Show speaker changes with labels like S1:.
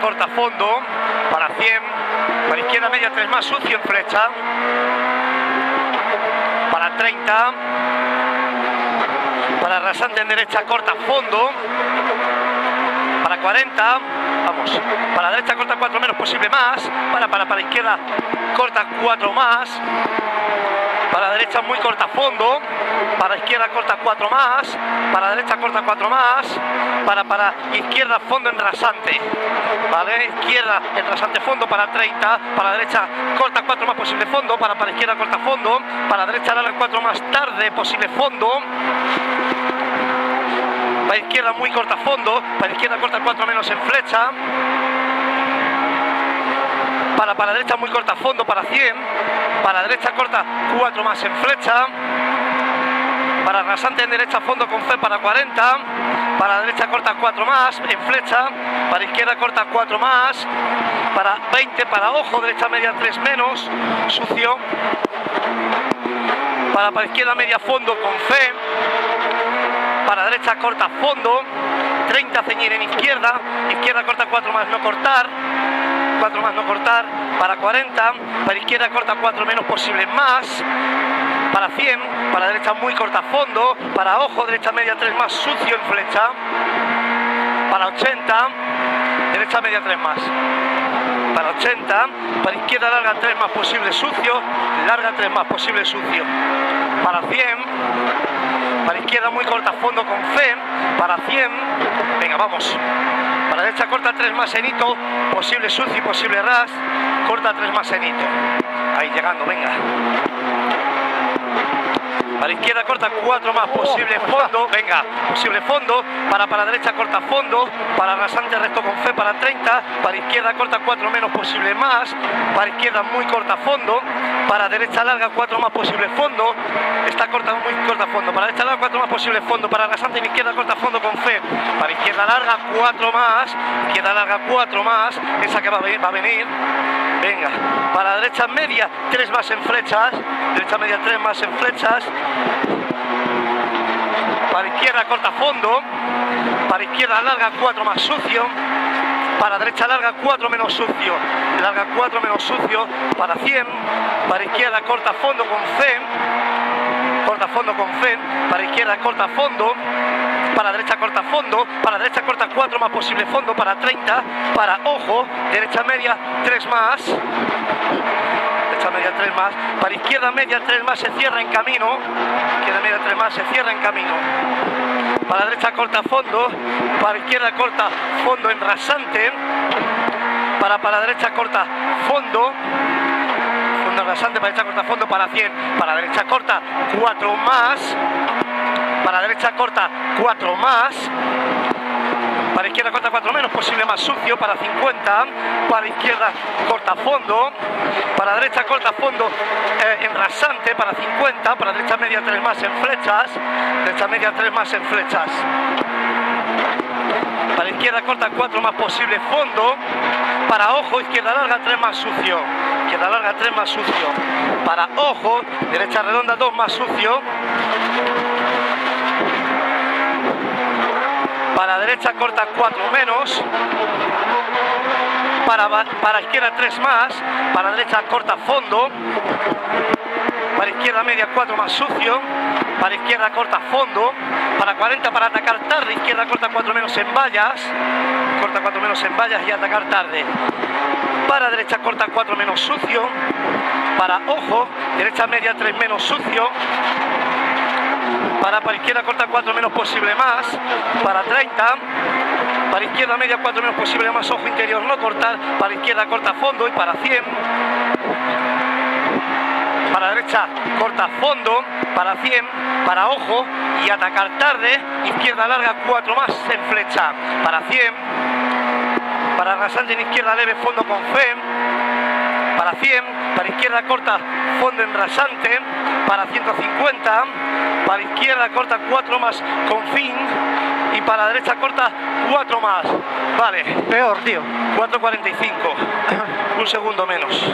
S1: corta fondo para 100, para izquierda media 3 más sucio en flecha, para 30, para rasante en derecha corta fondo, para 40, vamos, para derecha corta 4 menos posible más, para, para, para izquierda corta 4 más, para derecha muy corta fondo, para izquierda corta 4 más, para derecha corta 4 más, para, para izquierda fondo en rasante, ¿vale? Izquierda en rasante fondo para 30, para derecha corta 4 más posible fondo, para, para izquierda corta fondo, para derecha larga 4 más tarde posible fondo, para izquierda muy corta fondo, para izquierda corta 4 menos en flecha, para, para derecha muy corta fondo para 100, para derecha corta 4 más en flecha, para rasante en derecha fondo con fe para 40, para derecha corta 4 más en flecha, para izquierda corta 4 más, para 20 para ojo, derecha media 3 menos, sucio, para, para izquierda media fondo con fe, para derecha corta fondo, 30 ceñir en izquierda, izquierda corta 4 más no cortar, 4 más no cortar, para 40, para izquierda corta 4 menos posible más, para 100, para derecha muy corta fondo, para ojo, derecha media 3 más sucio en flecha, para 80, derecha media 3 más, para 80, para izquierda larga 3 más posible sucio, larga 3 más posible sucio, para 100, para izquierda muy corta fondo con fe, para 100, venga vamos, para derecha corta 3 más en hito, posible sucio y posible ras, corta 3 más en hito, ahí llegando, venga. Para izquierda corta 4 más, posible fondo, venga, posible fondo, para para derecha corta fondo, para rasante recto con fe para 30, para izquierda corta 4 menos, posible más, para izquierda muy corta fondo, para derecha larga 4 más, posible fondo, está corta muy corta fondo, para derecha larga 4 más, posible fondo, para en izquierda corta fondo con fe, para izquierda larga 4 más, izquierda larga 4 más, esa que va a venir, va a venir, venga, para derecha media 3 más en flechas, derecha media 3 más en flechas, para izquierda corta fondo, para izquierda larga 4 más sucio, para derecha larga 4 menos sucio, larga 4 menos sucio, para 100, para izquierda corta fondo con C, corta fondo con fe, para izquierda corta fondo, para derecha corta fondo, para derecha corta 4 más posible fondo, para 30, para ojo, derecha media 3 más, media 3 más, para izquierda media 3 más se cierra en camino, izquierda media 3 más se cierra en camino, para derecha corta fondo, para izquierda corta fondo en rasante, para para derecha corta fondo, fondo rasante, para derecha corta fondo para 100, para derecha corta 4 más, para derecha corta 4 más, para izquierda corta 4 menos, posible más sucio, para 50, para izquierda corta fondo, para derecha corta fondo eh, en rasante, para 50, para derecha media 3 más en flechas, derecha media 3 más en flechas, para izquierda corta 4 más posible fondo, para ojo, izquierda larga 3 más sucio, izquierda larga 3 más sucio, para ojo, derecha redonda 2 más sucio, para derecha corta 4 menos, para, para izquierda 3 más, para derecha corta fondo, para izquierda media 4 más sucio, para izquierda corta fondo, para 40 para atacar tarde, izquierda corta 4 menos en vallas, corta 4 menos en vallas y atacar tarde, para derecha corta 4 menos sucio, para ojo, derecha media 3 menos sucio, para, para izquierda corta 4 menos posible más, para 30, para izquierda media 4 menos posible más, ojo interior no cortar, para izquierda corta fondo y para 100, para derecha corta fondo, para 100, para ojo y atacar tarde, izquierda larga 4 más en flecha, para 100, para rasante en izquierda leve fondo con fe, para 100, para izquierda corta fondo en rasante, para 150, para izquierda corta 4 más con fin y para derecha corta 4 más. Vale.
S2: Peor, tío.
S1: 4.45. Un segundo menos.